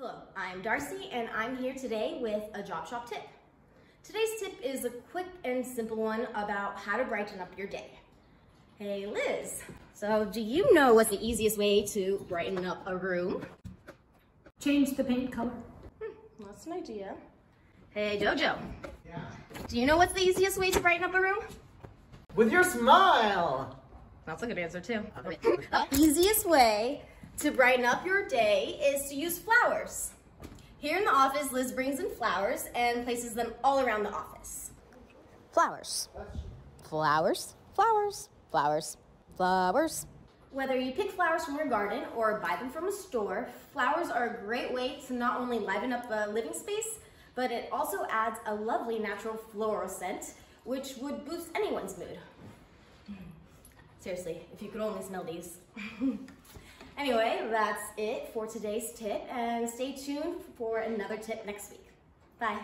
Hello, I'm Darcy and I'm here today with a job shop tip. Today's tip is a quick and simple one about how to brighten up your day. Hey Liz, so do you know what's the easiest way to brighten up a room? Change the paint color. Hmm, that's an idea. Hey Jojo. Yeah. Do you know what's the easiest way to brighten up a room? With your smile. That's a good answer too. the easiest way to brighten up your day is to use flowers. Here in the office, Liz brings in flowers and places them all around the office. Flowers. Flowers. Flowers. Flowers. Flowers. Whether you pick flowers from your garden or buy them from a store, flowers are a great way to not only liven up a living space, but it also adds a lovely natural floral scent, which would boost anyone's mood. Hmm. Seriously, if you could only smell these. Anyway, that's it for today's tip and stay tuned for another tip next week. Bye.